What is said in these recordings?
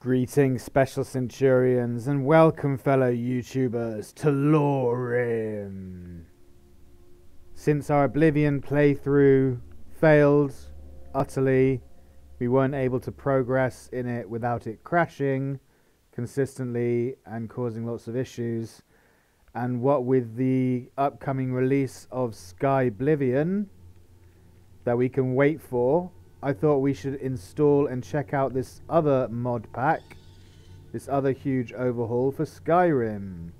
Greetings, Special Centurions, and welcome, fellow YouTubers, to Lorerim. Since our Oblivion playthrough failed utterly, we weren't able to progress in it without it crashing consistently and causing lots of issues. And what with the upcoming release of Skyblivion that we can wait for, I thought we should install and check out this other mod pack, this other huge overhaul for Skyrim.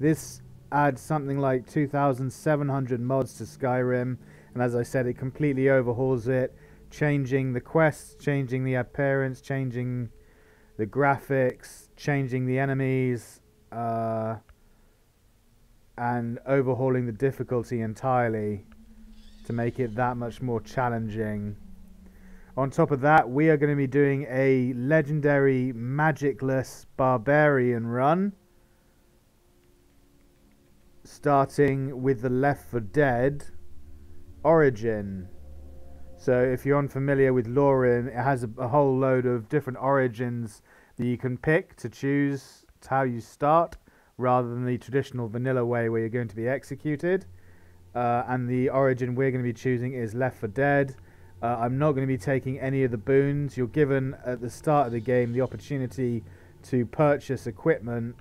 This adds something like 2,700 mods to Skyrim, and as I said, it completely overhauls it, changing the quests, changing the appearance, changing the graphics, changing the enemies, uh, and overhauling the difficulty entirely to make it that much more challenging. On top of that, we are going to be doing a legendary magicless barbarian run. Starting with the Left for Dead origin. So if you're unfamiliar with Lorerim, it has a, a whole load of different origins that you can pick to choose how you start rather than the traditional vanilla way where you're going to be executed. Uh, and the origin we're going to be choosing is Left for Dead. Uh, I'm not going to be taking any of the boons. You're given at the start of the game the opportunity to purchase equipment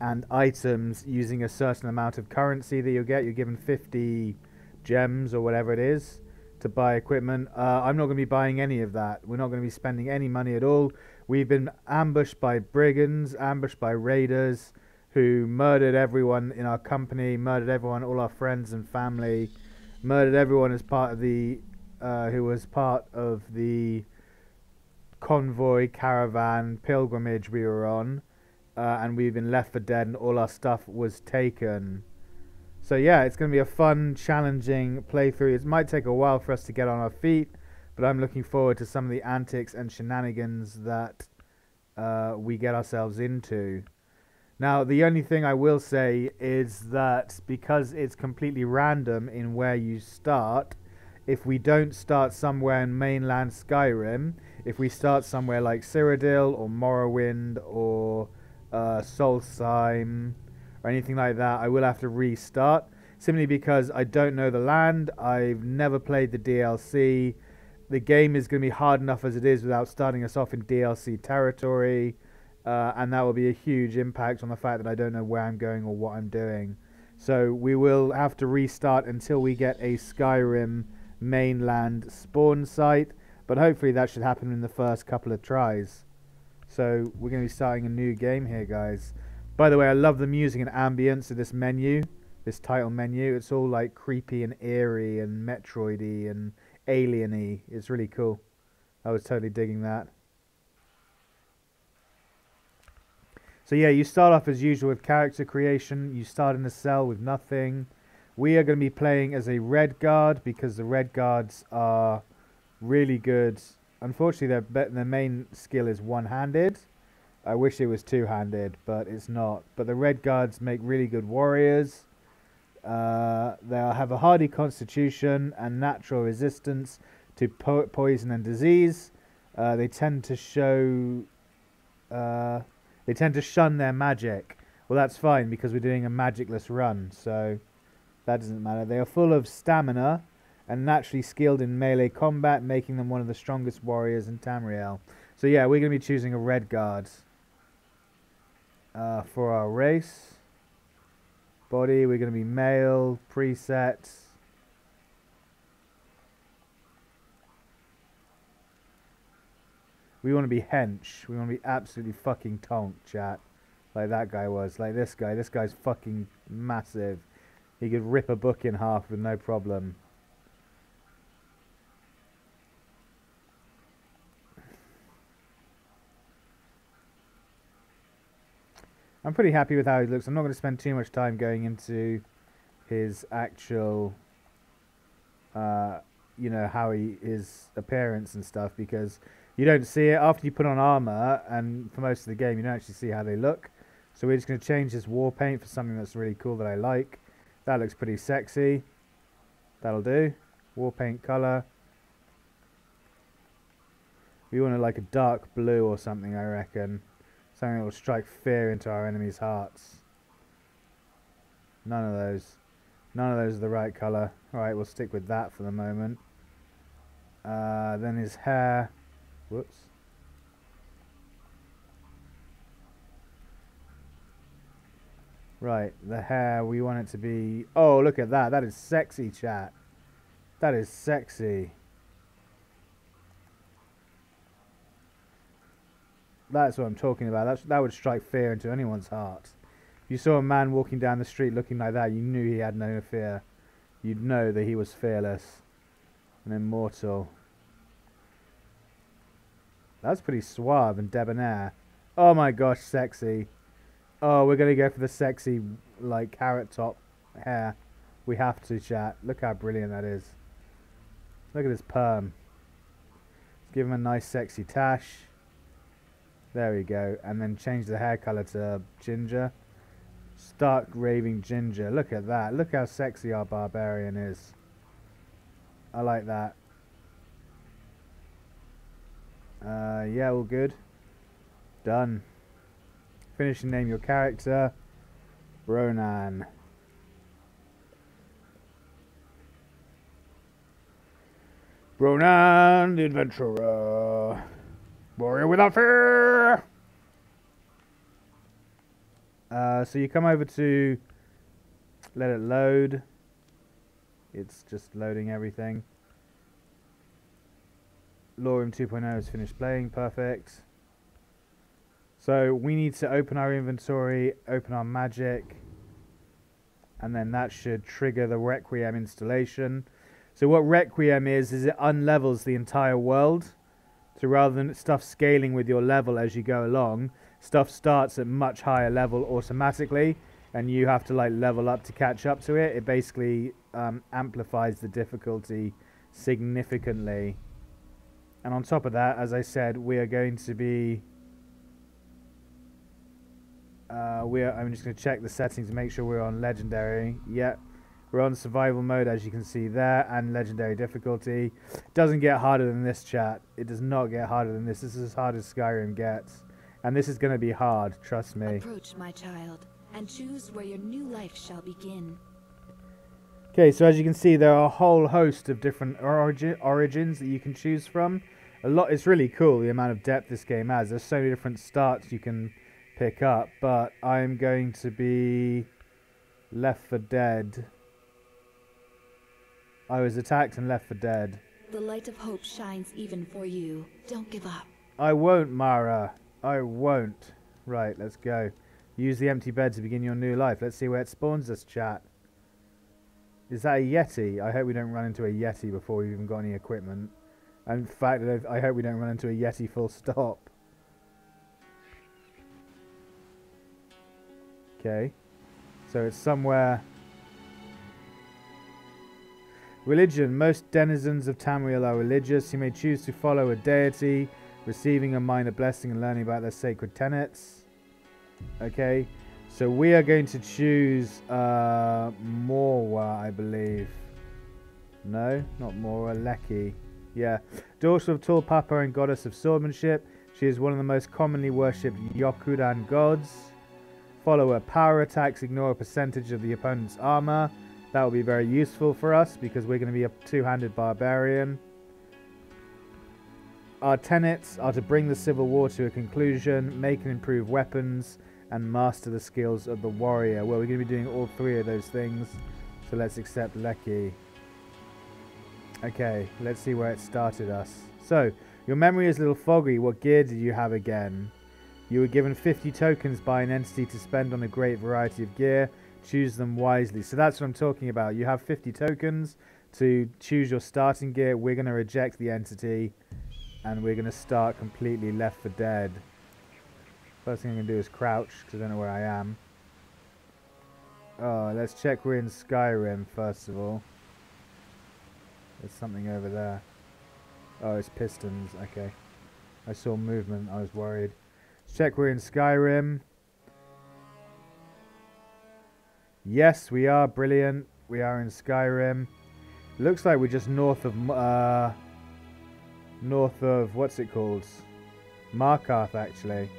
and items using a certain amount of currency that you'll get. You're given 50 gems or whatever it is to buy equipment. Uh, I'm not going to be buying any of that. We're not going to be spending any money at all. We've been ambushed by brigands, ambushed by raiders who murdered everyone in our company, murdered everyone, all our friends and family, murdered everyone as part of the, uh, who was part of the convoy, caravan, pilgrimage we were on, uh, and we've been left for dead, and all our stuff was taken. So yeah, it's going to be a fun, challenging playthrough. It might take a while for us to get on our feet, but I'm looking forward to some of the antics and shenanigans that uh, we get ourselves into. Now, the only thing I will say is that because it's completely random in where you start, if we don't start somewhere in mainland Skyrim, if we start somewhere like Cyrodiil or Morrowind or uh, Solstheim or anything like that, I will have to restart simply because I don't know the land. I've never played the DLC. The game is going to be hard enough as it is without starting us off in DLC territory. Uh, and that will be a huge impact on the fact that I don't know where I'm going or what I'm doing. So we will have to restart until we get a Skyrim mainland spawn site, but hopefully that should happen in the first couple of tries. So we're going to be starting a new game here, guys. By the way, I love the music and ambience of this menu, this title menu. It's all like creepy and eerie and Metroidy and alieny. It's really cool. I was totally digging that. So yeah, you start off as usual with character creation. You start in a cell with nothing. We are going to be playing as a Redguard because the red guards are really good. Unfortunately, their their main skill is one-handed. I wish it was two-handed, but it's not. But the red guards make really good warriors. Uh, they have a hardy constitution and natural resistance to po poison and disease. Uh, they tend to show uh, they tend to shun their magic. Well, that's fine because we're doing a magicless run, so that doesn't matter. They are full of stamina and naturally skilled in melee combat, making them one of the strongest warriors in Tamriel. So yeah, we're going to be choosing a Redguard uh, for our race. Body, we're going to be male, presets. We want to be hench. We want to be absolutely fucking tonk, chat. Like that guy was. Like this guy. This guy's fucking massive. He could rip a book in half with no problem. I'm pretty happy with how he looks. I'm not going to spend too much time going into his actual, uh, you know, how he his appearance and stuff because you don't see it after you put on armor, and for most of the game, you don't actually see how they look. So we're just going to change this war paint for something that's really cool that I like. That looks pretty sexy. That'll do. War paint color. We want like a dark blue or something, I reckon. Something that will strike fear into our enemies' hearts. None of those. None of those are the right colour. Alright, we'll stick with that for the moment. Uh, then his hair. Whoops. Right, the hair, we want it to be... Oh, look at that. That is sexy, chat. That is sexy. That's what I'm talking about. That's, that would strike fear into anyone's heart. If you saw a man walking down the street looking like that, you knew he had no fear. You'd know that he was fearless and immortal. That's pretty suave and debonair. Oh my gosh, sexy. Oh, we're gonna go for the sexy, like, carrot top hair. We have to, chat. Look how brilliant that is. Look at this perm. Let's give him a nice, sexy tash. There we go. And then change the hair color to ginger. Stark raving ginger. Look at that. Look how sexy our barbarian is. I like that. Uh, yeah, all good. Done. Finish and name your character. Bronan. Bronan, the adventurer. Warrior without fear. Uh, so you come over to let it load. It's just loading everything. Lorerim 2.0 is finished playing, perfect. So we need to open our inventory, open our magic, and then that should trigger the Requiem installation. So what Requiem is, is it unlevels the entire world. So rather than stuff scaling with your level as you go along, stuff starts at much higher level automatically, and you have to like level up to catch up to it. It basically um, amplifies the difficulty significantly. And on top of that, as I said, we are going to be uh, we are, I'm just going to check the settings to make sure we're on legendary. Yep. We're on survival mode, as you can see there, and legendary difficulty. Doesn't get harder than this, chat. It does not get harder than this. This is as hard as Skyrim gets. And this is going to be hard, trust me. Approach, my child, and choose where your new life shall begin. Okay, so as you can see, there are a whole host of different origi origins that you can choose from. A lot. It's really cool the amount of depth this game has. There's so many different starts you can pick up, but I'm going to be Left for Dead. I was attacked and left for dead. The light of hope shines even for you. Don't give up. I won't, Mara. I won't. Right, let's go. Use the empty bed to begin your new life. Let's see where it spawns us, chat. Is that a Yeti? I hope we don't run into a Yeti before we've even got any equipment. In fact, I hope we don't run into a Yeti full stop. Okay. So it's somewhere... Religion. Most denizens of Tamriel are religious. You may choose to follow a deity, receiving a minor blessing and learning about their sacred tenets. Okay. So we are going to choose uh, Morwha, I believe. No, not Mora, Leki. Yeah. Daughter of Tall Papa and goddess of swordsmanship. She is one of the most commonly worshipped Yokudan gods. Follow her power attacks, ignore a percentage of the opponent's armor. That will be very useful for us because we're going to be a two-handed barbarian. Our tenets are to bring the civil war to a conclusion, make and improve weapons, and master the skills of the warrior. Well, we're going to be doing all three of those things, so let's accept Leki. Okay, let's see where it started us. So, your memory is a little foggy. What gear did you have again? You were given 50 tokens by an entity to spend on a great variety of gear. Choose them wisely. So that's what I'm talking about. You have 50 tokens to choose your starting gear. We're going to reject the entity and we're going to start completely left for dead. First thing I'm going to do is crouch because I don't know where I am. Oh, let's check we're in Skyrim first of all. There's something over there. Oh, it's pistons. Okay. I saw movement. I was worried. Check we're in Skyrim. Yes, we are. Brilliant. We are in Skyrim. Looks like we're just north of uh, north of what's it called? Markarth, actually.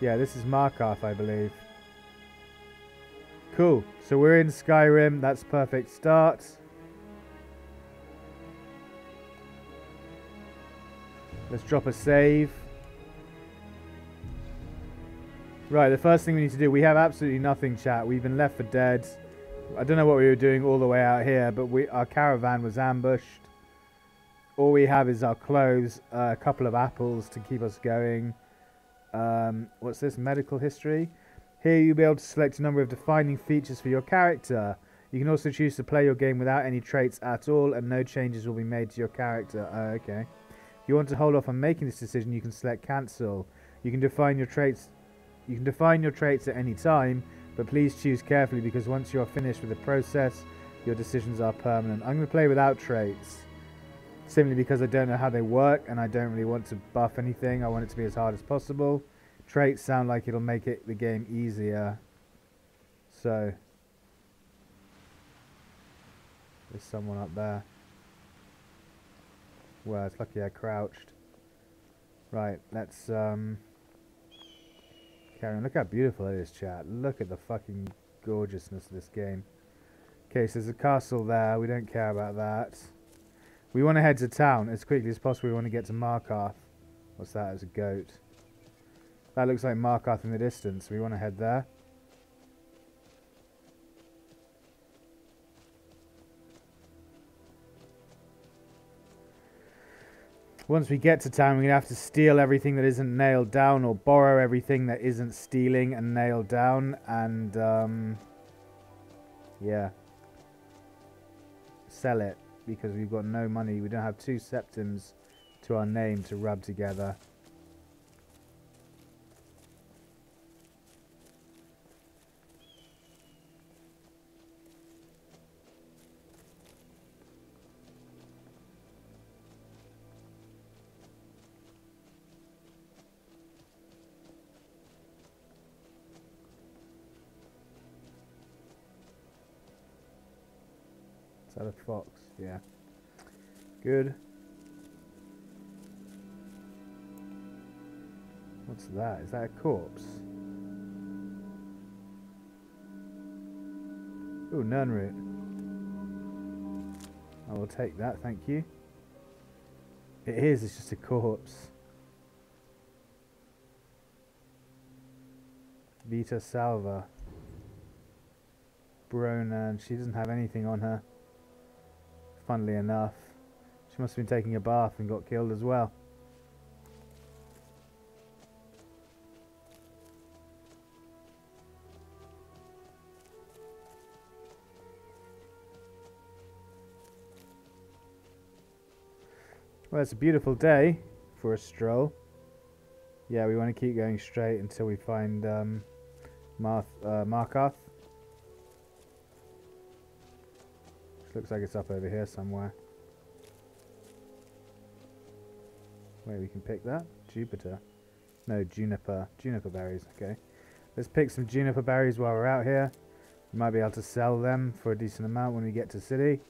Yeah, this is Markarth, I believe. Cool. So we're in Skyrim. That's perfect start. Let's drop a save. Right, the first thing we need to do, we have absolutely nothing, chat. We've been left for dead. I don't know what we were doing all the way out here, but we our caravan was ambushed. All we have is our clothes, uh, a couple of apples to keep us going. Um, what's this? Medical history. Here you'll be able to select a number of defining features for your character. You can also choose to play your game without any traits at all, and no changes will be made to your character. Uh, okay. You want to hold off on making this decision, you can select cancel. You can define your traits. You can define your traits at any time, but please choose carefully because once you are finished with the process, your decisions are permanent. I'm going to play without traits simply because I don't know how they work and I don't really want to buff anything. I want it to be as hard as possible. Traits sound like it'll make it the game easier. So there's someone up there. Well, it's lucky I crouched. Right, let's um carry on. Look how beautiful it is, chat. Look at the fucking gorgeousness of this game. Okay, so there's a castle there. We don't care about that. We want to head to town as quickly as possible. We want to get to Markarth. What's that? It's a goat. That looks like Markarth in the distance. We want to head there. Once we get to town, we're going to have to steal everything that isn't nailed down or borrow everything that isn't stealing and nailed down. And, um, yeah. Sell it because we've got no money. We don't have two septims to our name to rub together. Good. What's that? Is that a corpse? Ooh, Nirnroot. I will take that, thank you. It is, it's just a corpse. Vita Salva. Bronan, she doesn't have anything on her funnily enough. Must have been taking a bath and got killed as well. Well, it's a beautiful day for a stroll. Yeah, we want to keep going straight until we find um, Marth uh, Markarth. Looks like it's up over here somewhere. We can pick that? Jupiter. No, juniper. Juniper berries, okay. Let's pick some juniper berries while we're out here. We might be able to sell them for a decent amount when we get to city.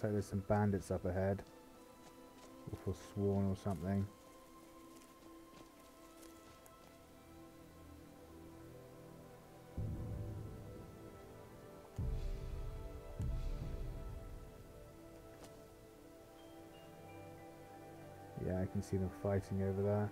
Looks like there's some bandits up ahead. Or sworn or something. Yeah, I can see them fighting over there.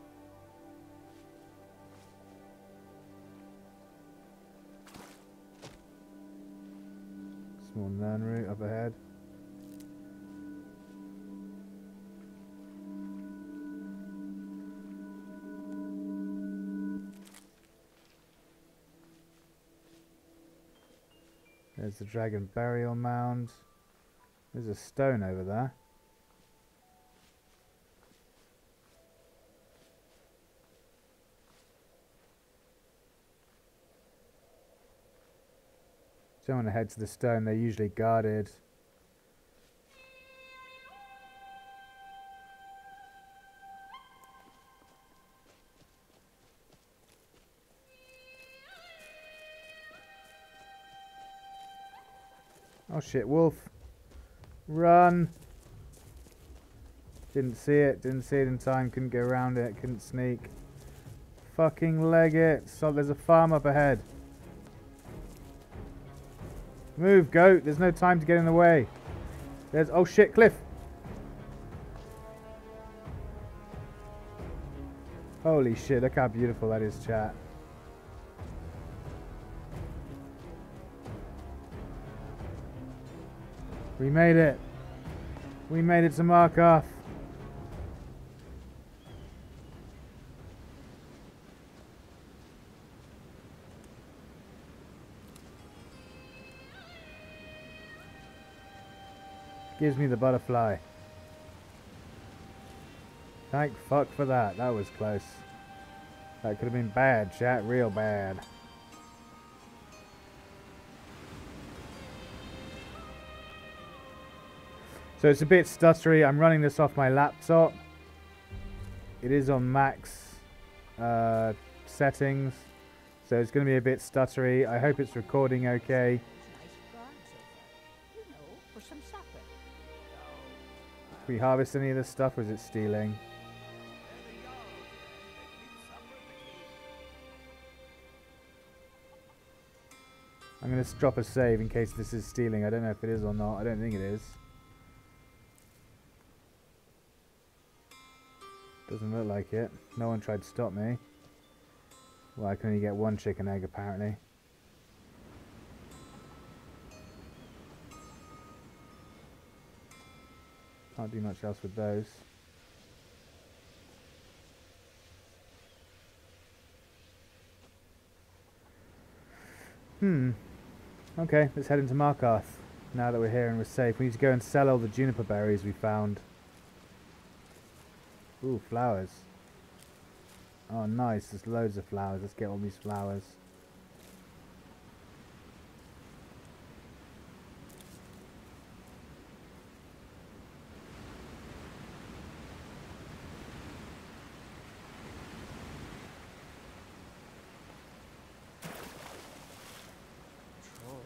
dragon burial mound. There's a stone over there. Don't want to head to the stone, they're usually guarded. Oh shit, wolf. Run. Didn't see it, didn't see it in time, couldn't get around it, couldn't sneak. Fucking leg it. So there's a farm up ahead. Move, goat. There's no time to get in the way. There's oh shit, cliff. Holy shit, look how beautiful that is, chat. We made it. We made it to Markarth. Gives me the butterfly. Thank fuck for that. That was close. That could have been bad, chat. Real bad. So it's a bit stuttery. I'm running this off my laptop. It is on max uh, settings. So it's going to be a bit stuttery. I hope it's recording okay. Can we harvest any of this stuff or is it stealing? I'm going to drop a save in case this is stealing. I don't know if it is or not. I don't think it is. Doesn't look like it. No one tried to stop me. Well, I can only get one chicken egg apparently. Can't do much else with those. Hmm. Okay, let's head into Markarth. Now that we're here and we're safe. We need to go and sell all the juniper berries we found. Ooh, flowers. Oh, nice. There's loads of flowers. Let's get all these flowers. Troll's.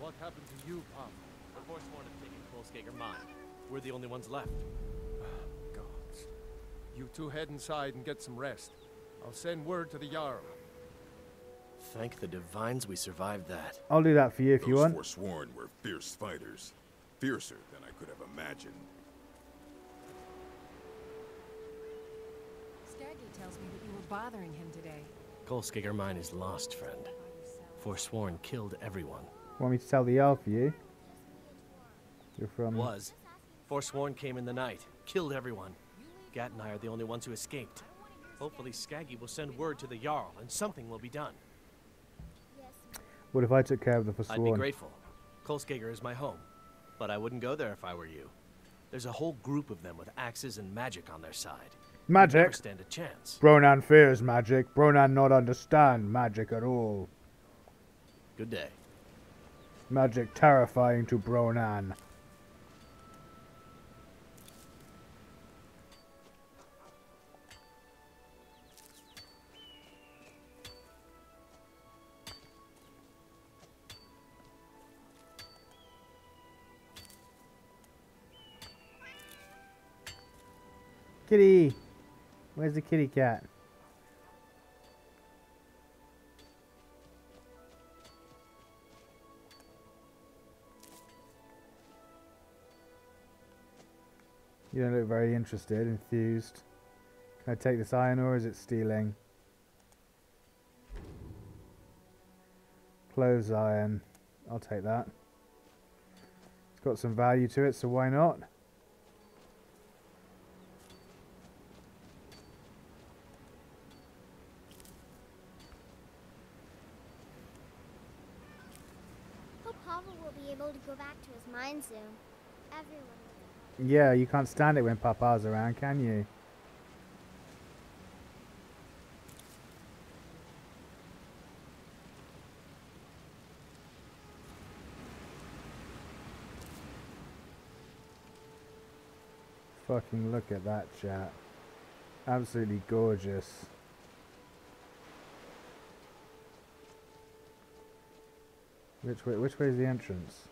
What happened to you, Pop? The Forsworn have taken Kolskeggr mine. We're the only ones left. Gods. Two head inside and get some rest. I'll send word to the Jarl. Thank the divines we survived that. I'll do that for you if Those you want. Forsworn were fierce fighters. Fiercer than I could have imagined. Skaggi tells me that you were bothering him today. Kolskeggr mine is lost, friend. Forsworn killed everyone. Want me to tell the Jarl for you? You're from... Was. Forsworn came in the night, killed everyone. Gat and I are the only ones who escaped. Hopefully Skaggi will send word to the Jarl and something will be done. What if I took care of the Forsworn? I'd be grateful. Kolskeggr is my home, but I wouldn't go there if I were you. There's a whole group of them with axes and magic on their side. Magic? stand a chance. Bronan fears magic. Bronan not understand magic at all. Good day. Magic terrifying to Bronan. Kitty! Where's the kitty cat? You don't look very interested, enthused. Can I take this iron or is it stealing? Clothes iron. I'll take that. It's got some value to it, so why not? Yeah, you can't stand it when Papa's around, can you? Fucking look at that chat. Absolutely gorgeous. Which way, which way is the entrance?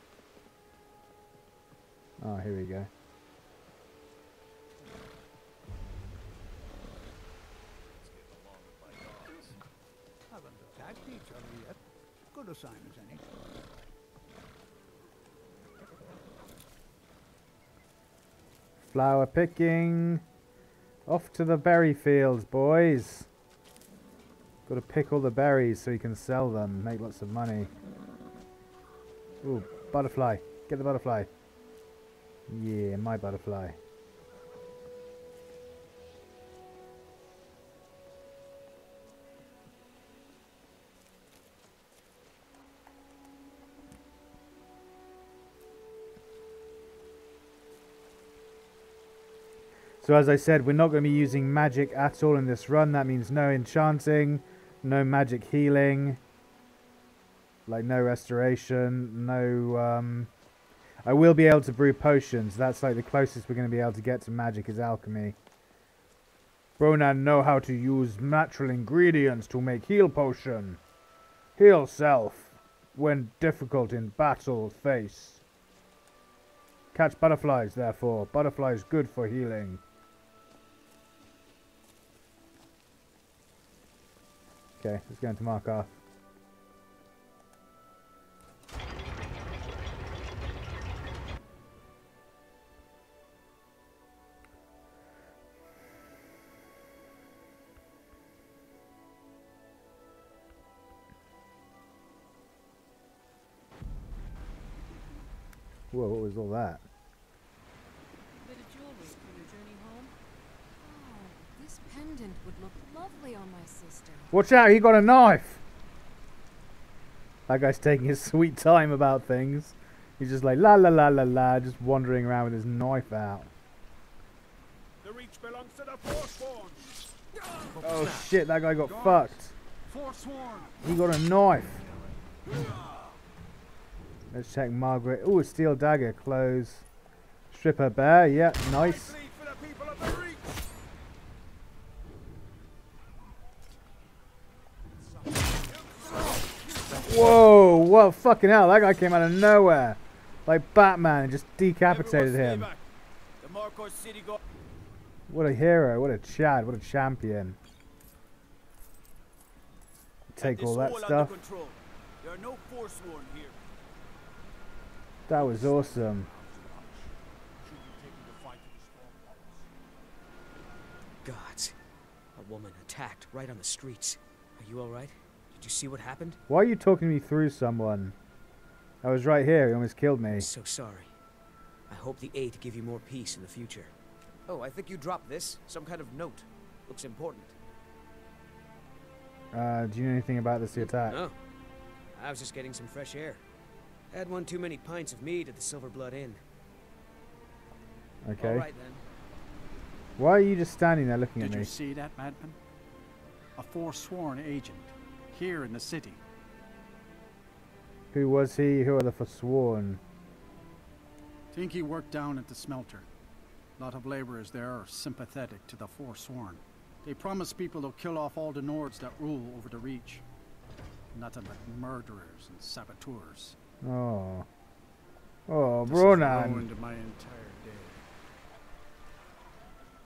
Oh, here we go. Sign any. Flower picking. Off to the berry fields, boys. Got to pick all the berries so you can sell them, make lots of money. Ooh, butterfly. Get the butterfly. Yeah, my butterfly. So as I said, we're not going to be using magic at all in this run. That means no enchanting, no magic healing, like no restoration, no... Um, I will be able to brew potions. That's like the closest we're going to be able to get to magic is alchemy. Bronan know how to use natural ingredients to make heal potion. Heal self when difficult in battle face. Catch butterflies, therefore. Butterflies good for healing. Okay, it's going to mark off. Whoa, what was all that? Bit of jewelry for your journey home? Oh, this pendant would look lovely on my sister. Watch out, he got a knife! That guy's taking his sweet time about things. He's just like la la la la la, just wandering around with his knife out. The reach belongs to the Forsworn. Oh shit, that guy got fucked. Forsworn. He got a knife. Let's check Margaret. Ooh, a steel dagger, clothes. Stripper bear, yeah, nice. Bleed for the people of the reach. Whoa, whoa, fucking hell, that guy came out of nowhere. Like Batman and just decapitated him. The Markor city go. What a hero, what a chad, what a champion. Take all that stuff. There are no Forsworn here. That was awesome. Should be taking the fight to the strong Gods. A woman attacked right on the streets. Are you alright? Did you see what happened? Why are you talking me through someone? I was right here, he almost killed me. I'm so sorry. I hope the aid give you more peace in the future. Oh, I think you dropped this. Some kind of note. Looks important. Uh, do you know anything about this attack? No. I was just getting some fresh air. Had one too many pints of mead at the Silver Blood Inn. Okay. Alright then. Why are you just standing there looking Did at me? Did you see that, madman? A forsworn agent here in the city. Who was he? Who are the forsworn? Think he worked down at the smelter. A lot of laborers there are sympathetic to the forsworn. They promise people they'll kill off all the Nords that rule over the Reach. Nothing but murderers and saboteurs. Oh. Oh, This has Bronan. ruined my entire day.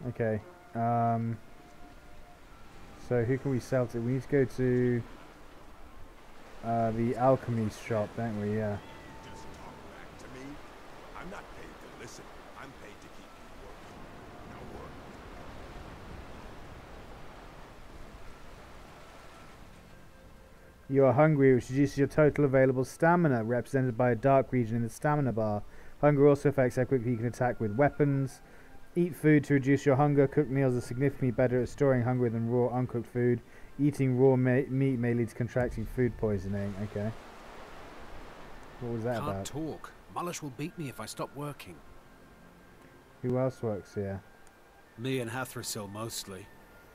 Okay. Um. So who can we sell to? We need to go to uh, the alchemy shop, don't we? Yeah. Just talk back to me. I'm not paid to listen. I'm paid to keep you working. Now work. You are hungry, which reduces your total available stamina, represented by a dark region in the stamina bar. Hunger also affects how quickly you can attack with weapons. Eat food to reduce your hunger. Cooked meals are significantly better at storing hunger than raw, uncooked food. Eating raw ma- meat may lead to contracting food poisoning. Okay. What was that Can't about? talk. Mulush will beat me if I stop working. Who else works here? Me and Hathrasil mostly.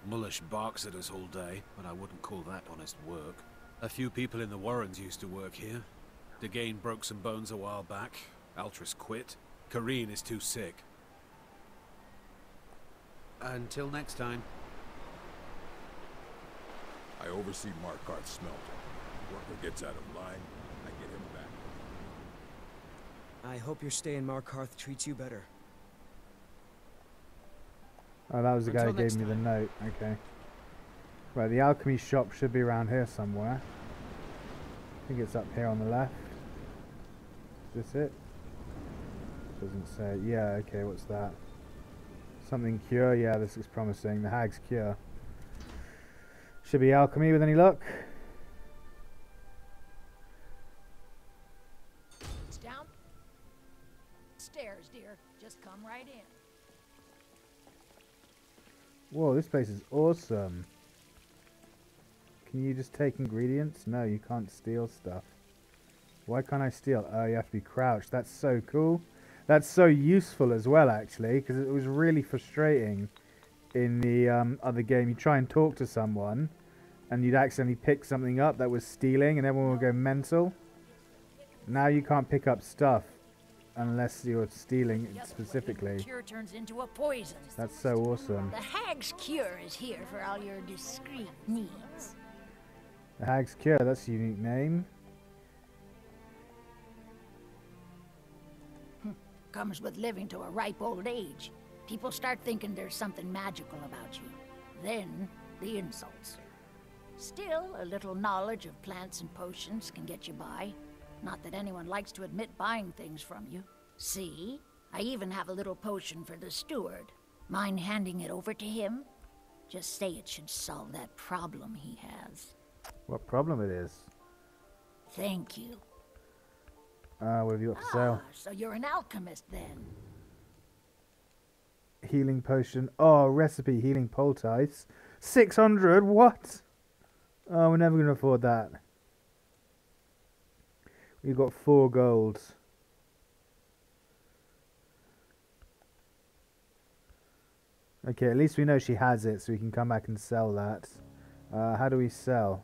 Mulush barks at us all day, but I wouldn't call that honest work. A few people in the Warrens used to work here. Degane broke some bones a while back. Altris quit. Kareen is too sick. Until next time. I oversee Markarth's smelter. Worker gets out of line, I get him back. I hope your stay in Markarth treats you better. Oh, that was the guy who gave next me the note. Okay. Right, the alchemy shop should be around here somewhere. I think it's up here on the left. Is this it? Doesn't say. Yeah, okay, what's that? Something cure? Yeah, this is promising. The hag's cure. Should be alchemy with any luck. It's down stairs, dear. Just come right in. Whoa, this place is awesome. Can you just take ingredients? No, you can't steal stuff. Why can't I steal? Oh, you have to be crouched. That's so cool. That's so useful as well, actually, because it was really frustrating in the um, other game. You try and talk to someone, and you'd accidentally pick something up that was stealing, and everyone would go mental. Now you can't pick up stuff unless you're stealing it specifically. Cure turns into a poison. That's so awesome. The hag's cure is here for all your discreet needs. The Hag's Cure, that's a unique name. Comes with living to a ripe old age. People start thinking there's something magical about you. Then, the insults. Still, a little knowledge of plants and potions can get you by. Not that anyone likes to admit buying things from you. See? I even have a little potion for the steward. Mind handing it over to him? Just say it should solve that problem he has. What problem it is? Thank you. Uh, what have you got to sell? Ah, so you're an alchemist then? Healing potion. Oh, recipe healing poultice. 600? What? Oh, we're never going to afford that. We've got four golds. Okay, at least we know she has it, so we can come back and sell that. Uh, how do we sell?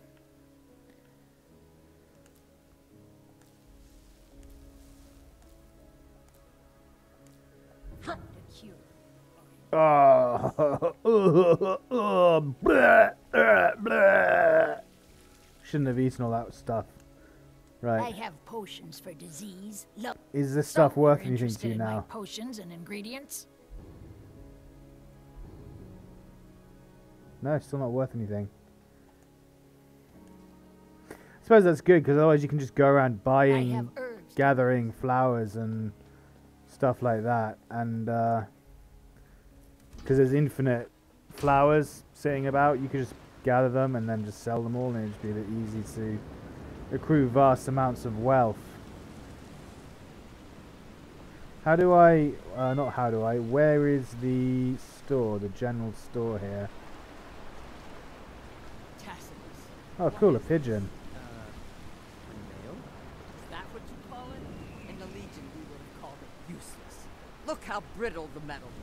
Ah. Shouldn't have eaten all that stuff. Right. I have potions for disease. Look. Is this stuff worth anything to you now? potions and ingredients? No, it's still not worth anything. I suppose that's good because otherwise you can just go around buying, gathering flowers and stuff like that, and uh, because there's infinite flowers sitting about, you could just gather them and then just sell them all, and it'd be a bit easy to accrue vast amounts of wealth. How do I? Uh, not how do I? Where is the store? The general store here. Oh, cool, a pigeon. Is that what you call it? In the Legion, we would have called it useless. Look how brittle the metal is.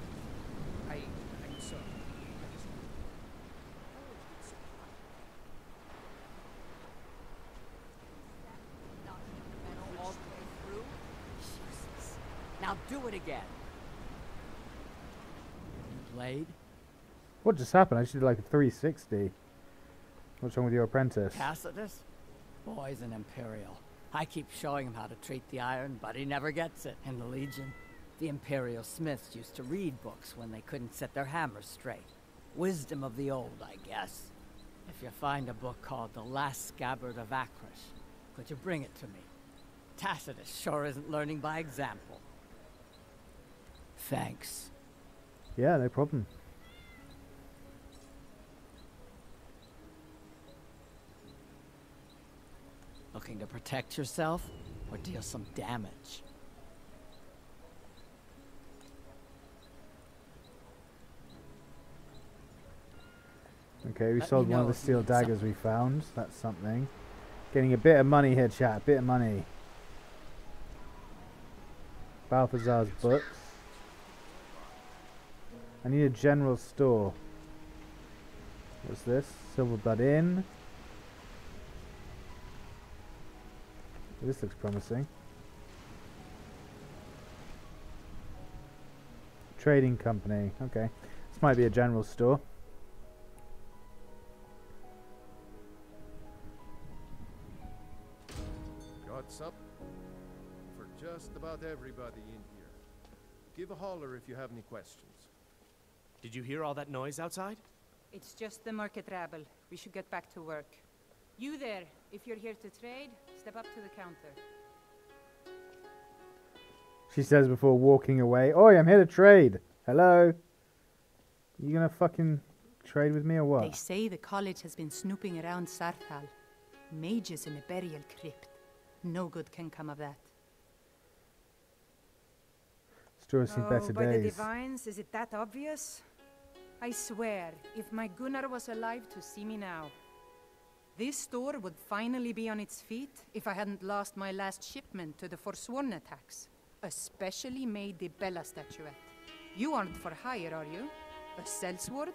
I, I'm sorry. I just... Not metal all the way through? Useless. Now do it again. Blade? What just happened? I just did like a 360. What's wrong with your apprentice? Tacitus? Boy's an Imperial. I keep showing him how to treat the iron, but he never gets it. In the Legion, the Imperial smiths used to read books when they couldn't set their hammers straight. Wisdom of the old, I guess. If you find a book called The Last Scabbard of Akrash, could you bring it to me? Tacitus sure isn't learning by example. Thanks. Yeah, no problem. Looking to protect yourself or deal some damage? Okay, we Let sold one of the steel daggers something. we found. That's something. Getting a bit of money here, chat. A bit of money. Balthazar's books. I need a general store. What's this? Silverblood Inn. This looks promising. Trading company. Okay. This might be a general store. Got something for just about everybody in here. Give a holler if you have any questions. Did you hear all that noise outside? It's just the market rabble. We should get back to work. You there, if you're here to trade, step up to the counter. She says before walking away, Oi, I'm here to trade. Hello? You gonna fucking trade with me or what? They say the college has been snooping around Saarthal. Mages in a burial crypt. No good can come of that. Store has seen oh, better by the days. divines, is it that obvious? I swear, if my Gunnar was alive to see me now, this store would finally be on its feet if I hadn't lost my last shipment to the Forsworn attacks. A specially made Dibella statuette. You aren't for hire, are you? A sellsword?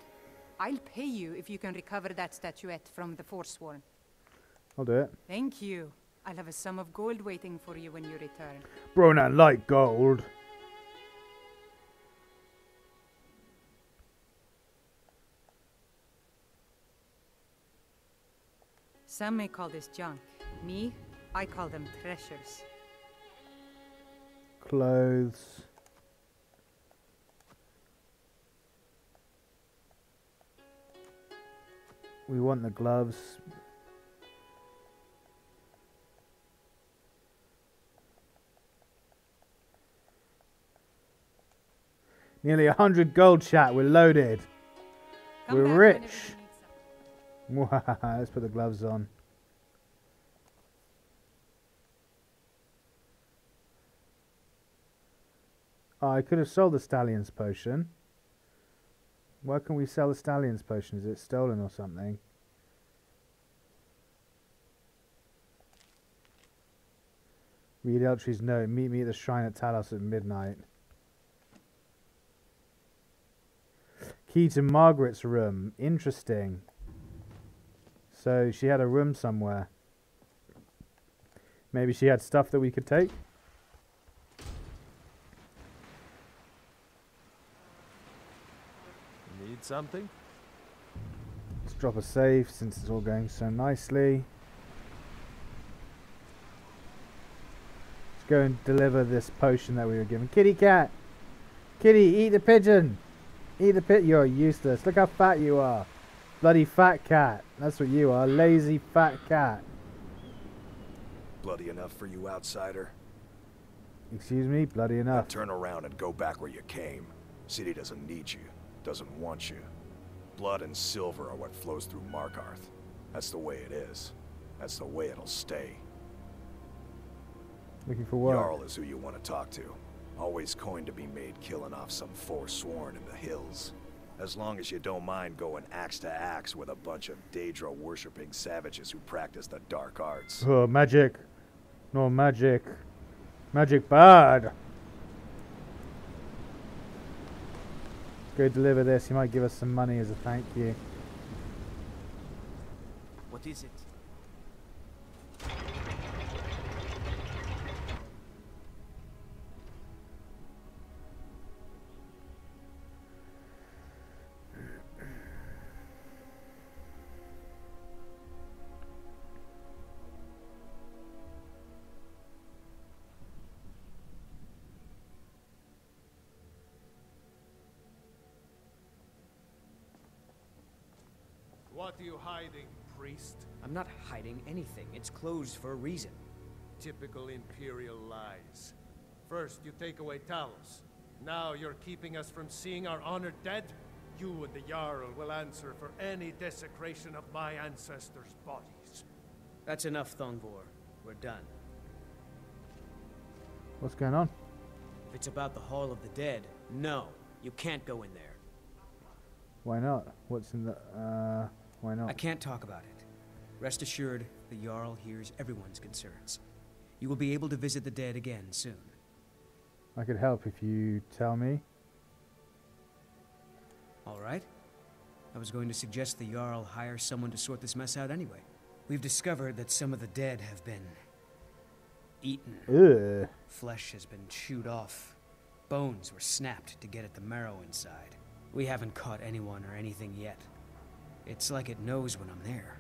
I'll pay you if you can recover that statuette from the Forsworn. I'll do it. Thank you. I'll have a sum of gold waiting for you when you return. Bronan like gold. Some may call this junk. Me, I call them treasures. Clothes. We want the gloves. Nearly a hundred gold chat. We're loaded. Come We're rich. Let's put the gloves on. Oh, I could have sold the stallion's potion. Why can we sell the stallion's potion? Is it stolen or something? Read Eltry's note. Meet me at the shrine at Talos at midnight. Key to Margaret's room. Interesting. So she had a room somewhere. Maybe she had stuff that we could take? Need something? Let's drop a save since it's all going so nicely. Let's go and deliver this potion that we were given. Kitty cat! Kitty, eat the pigeon! Eat the pit. You're useless. Look how fat you are. Bloody fat cat. That's what you are. Lazy fat cat. Bloody enough for you, outsider? Excuse me? Bloody enough. Turn around and go back where you came. City doesn't need you, doesn't want you. Blood and silver are what flows through Markarth. That's the way it is. That's the way it'll stay. Looking for what? Jarl is who you want to talk to. Always coined to be made killing off some forsworn in the hills. As long as you don't mind going axe to axe with a bunch of Daedra worshipping savages who practice the dark arts. Oh, magic. No magic. Magic bad. Go deliver this. He might give us some money as a thank you. What is it? You hiding, priest? I'm not hiding anything. It's closed for a reason. Typical Imperial lies. First, you take away Talos. Now you're keeping us from seeing our honored dead? You and the Jarl will answer for any desecration of my ancestors' bodies. That's enough, Thongvor. we're done. What's going on? If it's about the Hall of the Dead, no, you can't go in there. Why not? What's in the? Uh, why not? I can't talk about it. Rest assured, the Jarl hears everyone's concerns. You will be able to visit the dead again soon. I could help if you tell me. All right. I was going to suggest the Jarl hire someone to sort this mess out anyway. We've discovered that some of the dead have been eaten. Ugh. Flesh has been chewed off. Bones were snapped to get at the marrow inside. We haven't caught anyone or anything yet. It's like it knows when I'm there.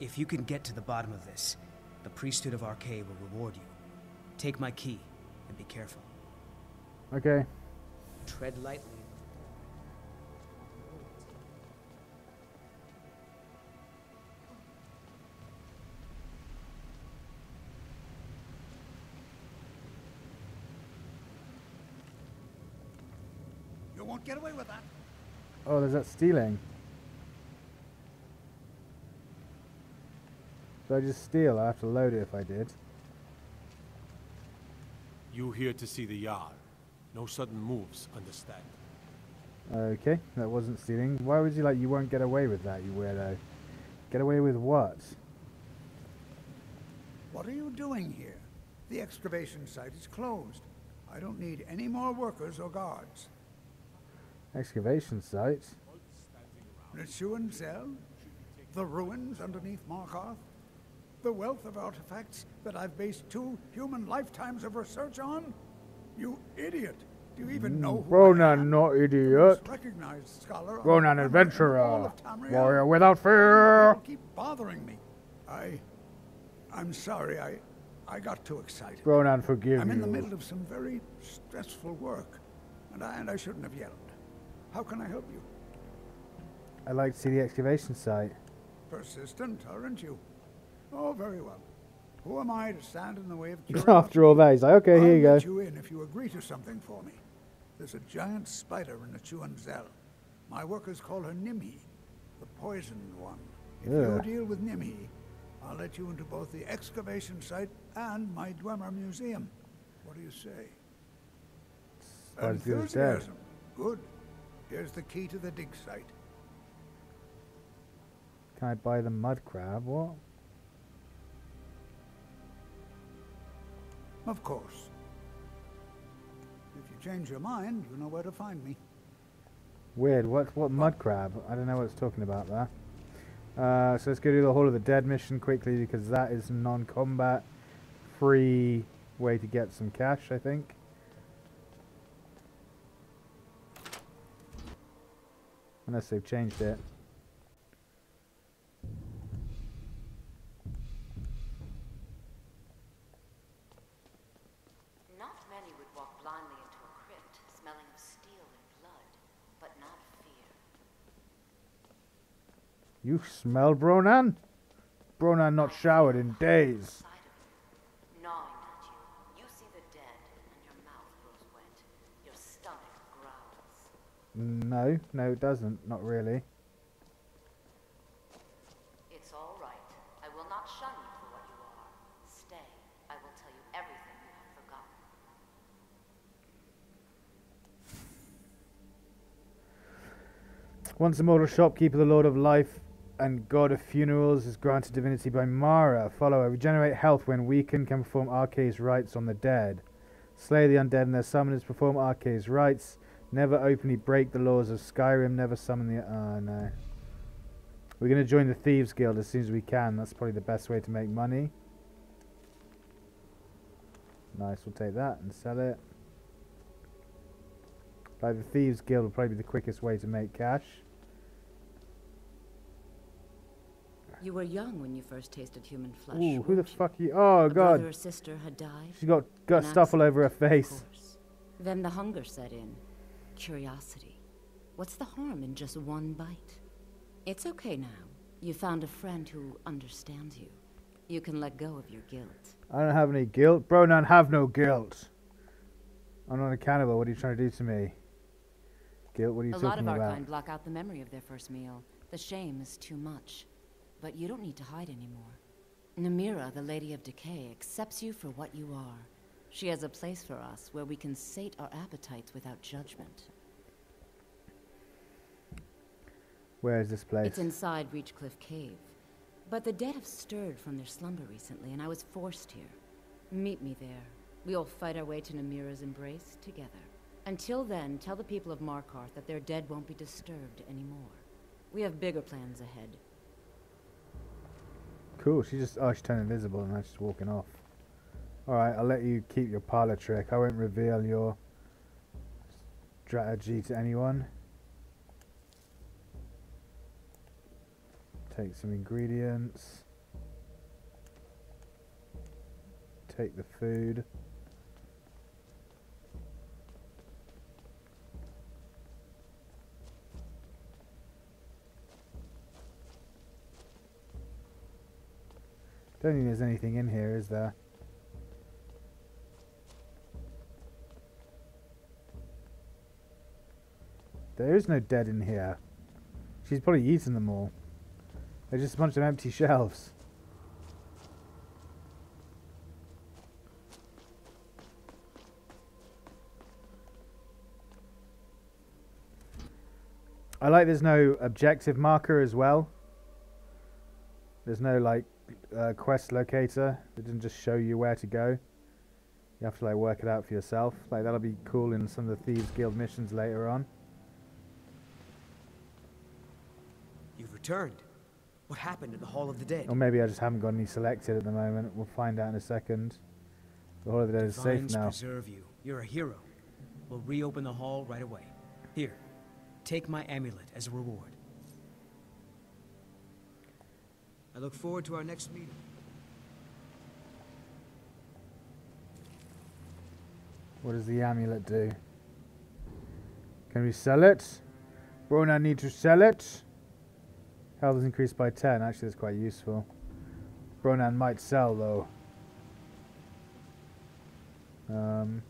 If you can get to the bottom of this, the priesthood of Arkay will reward you. Take my key and be careful. Okay. Tread lightly. You won't get away with that. Oh, there's that stealing. Do I just steal? I have to load it if I did. You here to see the Jarl. No sudden moves, understand? Okay, that wasn't stealing. Why would you like you won't get away with that, you weirdo? Get away with what? What are you doing here? The excavation site is closed. I don't need any more workers or guards. Excavation site? Nchuand-Zel? The ruins underneath Markarth? The wealth of artifacts that I've based two human lifetimes of research on? You idiot! Do you even know who I Bronan, am? not idiot. Recognized scholar on Bronan, adventurer. Hall of Tamriel. Warrior without fear. Don't keep bothering me. I... I'm sorry, I... I got too excited. Bronan, forgive me. I'm in the middle of some very stressful work, and I, and I shouldn't have yelled. How can I help you? I'd like to see the excavation site. Persistent, aren't you? Oh, very well. Who am I to stand in the way of curiosity? After all that, he's like, okay, I'll here you go. let you in if you agree to something for me. There's a giant spider in the Nchuand-Zel. My workers call her Nimhi, the poisoned one. If you Ugh. deal with Nimhi, I'll let you into both the excavation site and my Dwemer Museum. What do you say? Enthusiasm. Good. Here's the key to the dig site. Can I buy the mud crab? What? Of course. If you change your mind, you know where to find me. Weird. What? What mud crab? I don't know what it's talking about there. Uh, so let's go do the Hall of the Dead mission quickly because that is non-combat, free way to get some cash. I think. Unless they've changed it. Not many would walk blindly into a crypt, smelling of steel and blood, but not fear. You smell Bronan? Bronan not showered in days. Gnawing at you, you see the dead, and your mouth grows wet. Your stomach growls. No, no, it doesn't. Not really. It's all right. I will not shun you for what you are. Stay. I will tell you everything you have forgotten. Once a mortal shopkeeper, the Lord of Life and God of Funerals is granted divinity by Mara. Follower, regenerate health when weakened, can perform Arkay's rites on the dead. Slay the undead and their summoners, perform Arkay's rites. Never openly break the laws of Skyrim, never summon the. Oh no. We're going to join the Thieves Guild as soon as we can. That's probably the best way to make money. Nice, we'll take that and sell it. Like the Thieves Guild will probably be the quickest way to make cash. You were young when you first tasted human flesh. Ooh, who the fuck you? Oh A god. brother or sister had died. She's got got stuff all over her face. Then the hunger set in. Curiosity. What's the harm in just one bite? It's okay now. You found a friend who understands you. You can let go of your guilt. I don't have any guilt. Bronan have no guilt. I'm not a cannibal. What are you trying to do to me? Guilt? What are you a talking lot of our about? kind block out the memory of their first meal. The shame is too much. But you don't need to hide anymore. Namira, the Lady of Decay, accepts you for what you are. She has a place for us where we can sate our appetites without judgment. Where is this place? It's inside Reachcliff Cave. But the dead have stirred from their slumber recently, and I was forced here. Meet me there. We'll fight our way to Namira's embrace together. Until then, tell the people of Markarth that their dead won't be disturbed anymore. We have bigger plans ahead. Cool. She just oh she turned invisible and now she's walking off. All right, I'll let you keep your parlor trick. I won't reveal your strategy to anyone. Take some ingredients. Take the food. Don't think there's anything in here, is there? There is no dead in here. She's probably eaten them all. They're just a bunch of empty shelves. I like there's no objective marker as well. There's no like uh, quest locator. It doesn't just show you where to go. You have to like work it out for yourself. Like that'll be cool in some of the Thieves Guild missions later on. You've returned. What happened in the Hall of the Dead? Or maybe I just haven't got any selected at the moment. We'll find out in a second. The Hall of the Dead is safe now. preserve you. You're a hero. We'll reopen the hall right away. Here, take my amulet as a reward. I look forward to our next meeting. What does the amulet do? Can we sell it? Rona need to sell it. Health is increased by 10. Actually, that's quite useful. Bronan might sell, though. Um,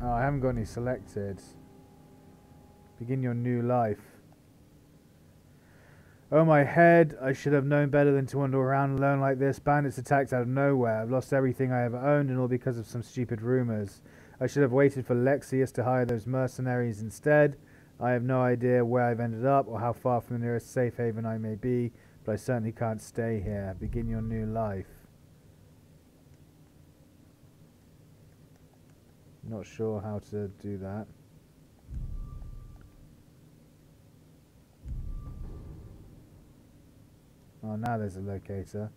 oh, I haven't got any selected. Begin your new life. Oh, my head. I should have known better than to wander around alone like this. Bandits attacked out of nowhere. I've lost everything I ever owned, and all because of some stupid rumors. I should have waited for Lexius to hire those mercenaries instead. I have no idea where I've ended up or how far from the nearest safe haven I may be, but I certainly can't stay here. Begin your new life. Not sure how to do that. Oh, now there's a locator.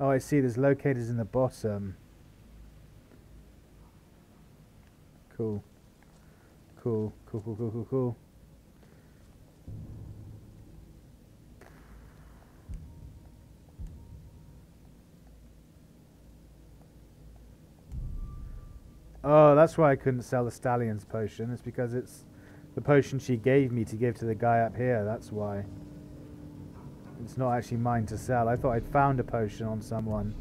Oh, I see. There's locators in the bottom. Cool. Cool. Cool, cool, cool, cool, cool. Oh, that's why I couldn't sell the Stallion's potion. It's because it's the potion she gave me to give to the guy up here. That's why. It's not actually mine to sell. I thought I'd found a potion on someone.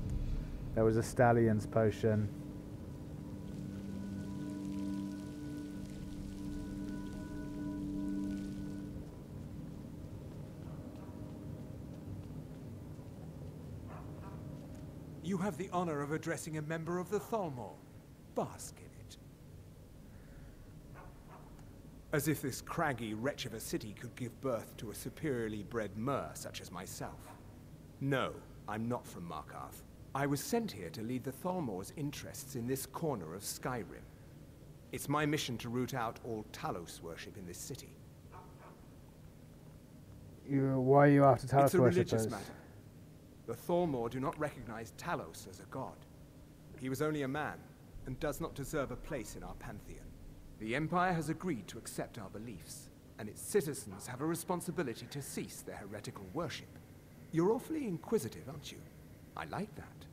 There was a Stallion's potion. You have the honor of addressing a member of the Thalmor. Bask in it. As if this craggy wretch of a city could give birth to a superiorly bred mer such as myself. No, I'm not from Markarth. I was sent here to lead the Thalmor's interests in this corner of Skyrim. It's my mission to root out all Talos worship in this city. You, why are you after Talos it's a religious matter. The Thalmor do not recognize Talos as a god. He was only a man, and does not deserve a place in our pantheon. The Empire has agreed to accept our beliefs, and its citizens have a responsibility to cease their heretical worship. You're awfully inquisitive, aren't you? I like that.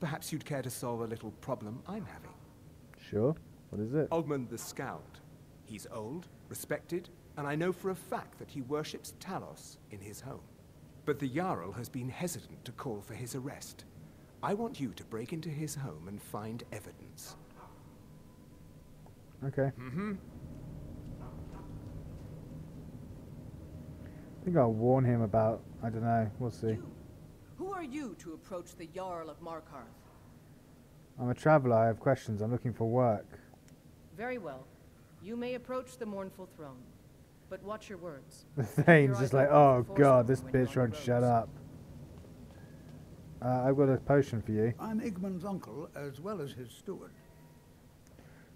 Perhaps you'd care to solve a little problem I'm having. Sure. What is it? Ogmund the Scout. He's old, respected, and I know for a fact that he worships Talos in his home. But the Jarl has been hesitant to call for his arrest. I want you to break into his home and find evidence. Okay. Mm-hmm. I think I'll warn him about. I don't know. We'll see. Who are you to approach the Jarl of Markarth? I'm a traveler. I have questions. I'm looking for work. Very well. You may approach the mournful throne, but watch your words. The Keep Thane's your just like, oh god, this bitch on won't shut roads. up. Uh, I've got a potion for you. I'm Igmund's uncle, as well as his steward.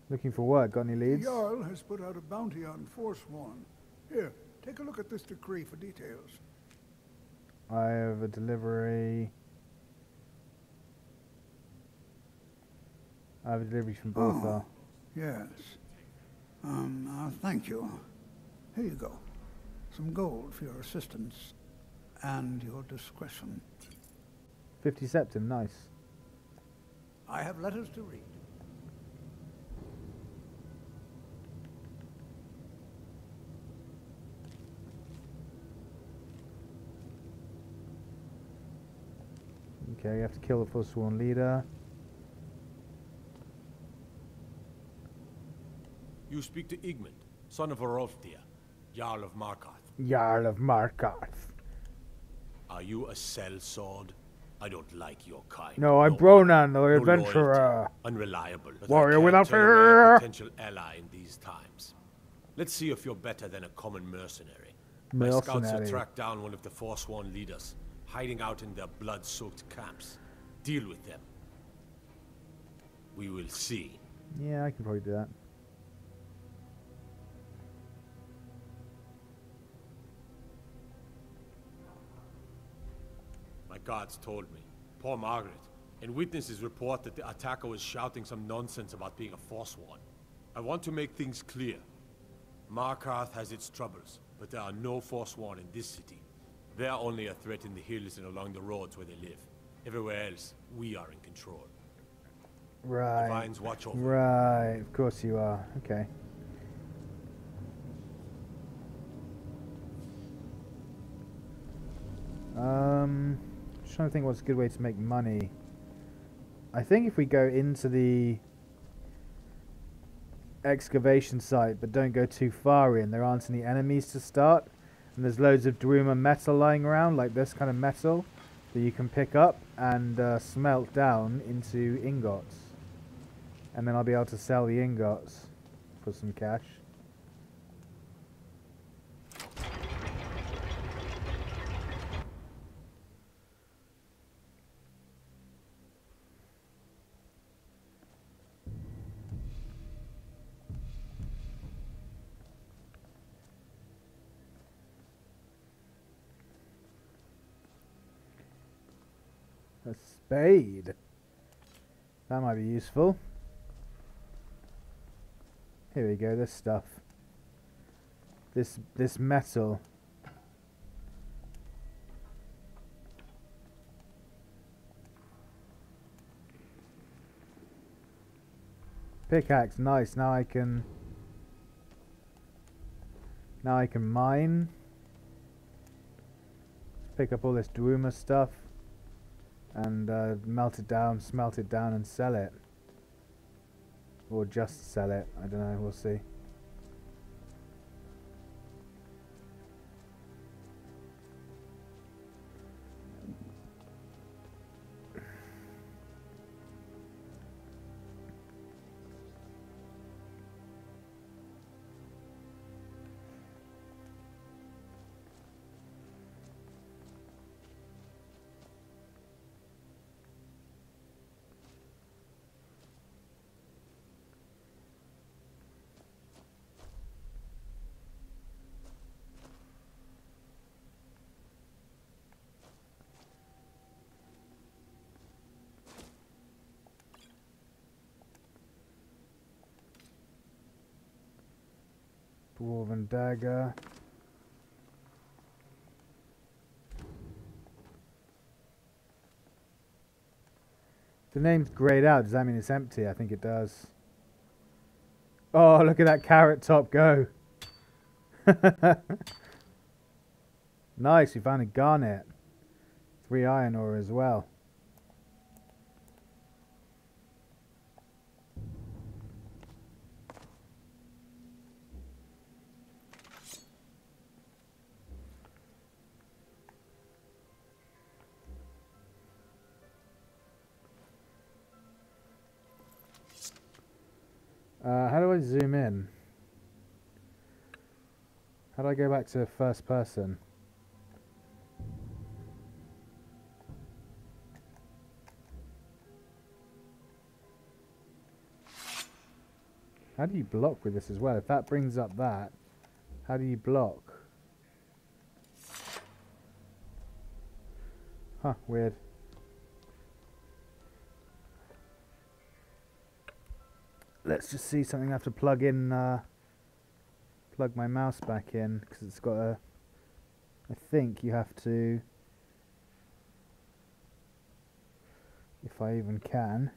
Looking for work. Got any The leads? Jarl has put out a bounty on Forsworn. Here, take a look at this decree for details. I have a delivery. I have a delivery from Balthar. Oh, yes. Um, uh, thank you. Here you go. Some gold for your assistance and your discretion. 50 septim, nice. I have letters to read. Okay, you have to kill the Forsworn leader. You speak to Igmund, son of Hrolfdir, Jarl of Markarth. Jarl of Markarth. Are you a sellsword? I don't like your kind. No, I'm Bronan, the adventurer. unreliable. Warrior without a fear. Potential ally in these times. Let's see if you're better than a common mercenary. My scouts have tracked down one of the Forsworn leaders, hiding out in their blood-soaked camps. Deal with them. We will see. Yeah, I can probably do that. Guards told me. Poor Margaret. And witnesses report that the attacker was shouting some nonsense about being a Forsworn. I want to make things clear. Markarth has its troubles, but there are no Forsworn in this city. They are only a threat in the hills and along the roads where they live. Everywhere else, we are in control. Right. Vines watch over. Right, of course you are. Okay. Um, trying to think what's a good way to make money. I think if we go into the excavation site, but don't go too far in, there aren't any enemies to start, and there's loads of Dwemer metal lying around, like this kind of metal, that you can pick up and uh, smelt down into ingots. And then I'll be able to sell the ingots for some cash. Spade. That might be useful. Here we go, this stuff. This this metal. Pickaxe, nice. Now I can now I can mine. Pick up all this Dwemer stuff and uh, melt it down, smelt it down and sell it. Or just sell it. I don't know. We'll see. Dwarven dagger. The name's grayed out. Does that mean it's empty? I think it does. Oh, look at that carrot top go. nice, we found a garnet. Three iron ore as well. How do I go back to first person? How do you block with this as well? If that brings up that, how do you block? Huh, weird. Let's just see something I have to plug in, uh, plug my mouse back in, because it's got a, I think you have to, if I even can.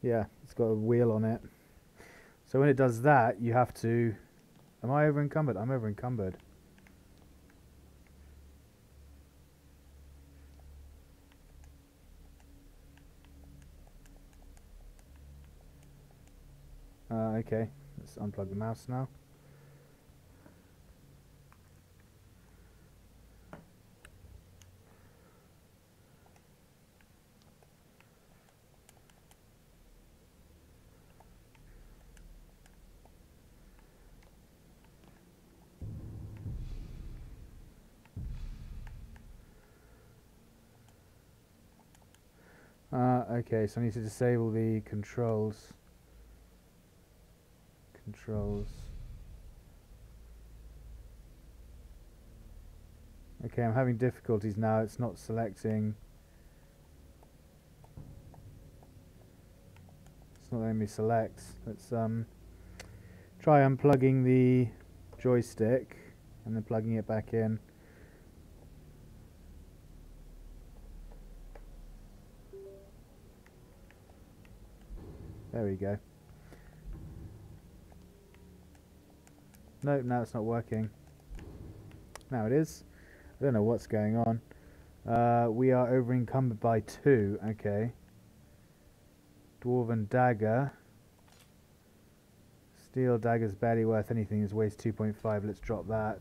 Yeah, it's got a wheel on it. So when it does that, you have to... Am I over encumbered? I'm over encumbered. Okay, let's unplug the mouse now. Uh, okay, so I need to disable the controls. Controls. Okay, I'm having difficulties now. It's not selecting. It's not letting me select. Let's um try unplugging the joystick and then plugging it back in. There we go. Nope, now it's not working. Now it is. I don't know what's going on. Uh, we are over encumbered by two. Okay. Dwarven dagger. Steel dagger's barely worth anything. It weighs 2.5. Let's drop that.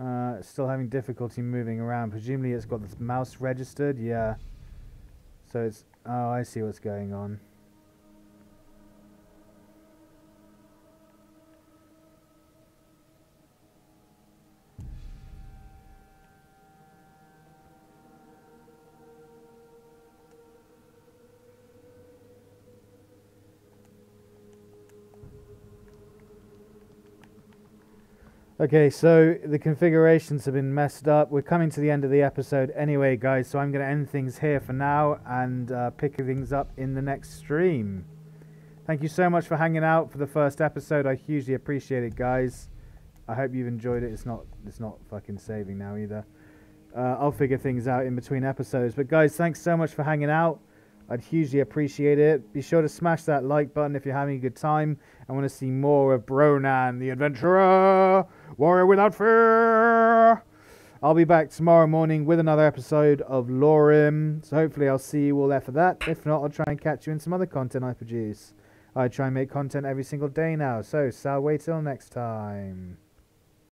Uh, still having difficulty moving around. Presumably it's got the mouse registered. Yeah. So it's... Oh, I see what's going on. Okay, so the configurations have been messed up. We're coming to the end of the episode anyway, guys, so I'm going to end things here for now and uh, pick things up in the next stream. Thank you so much for hanging out for the first episode. I hugely appreciate it, guys. I hope you've enjoyed it. It's not it's not fucking saving now either. Uh, I'll figure things out in between episodes. But guys, thanks so much for hanging out. I'd hugely appreciate it. Be sure to smash that like button if you're having a good time and want to see more of Bronan, the adventurer, warrior without fear. I'll be back tomorrow morning with another episode of Lorerim. So hopefully I'll see you all there for that. If not, I'll try and catch you in some other content I produce. I try and make content every single day now. So, Sal, wait till next time.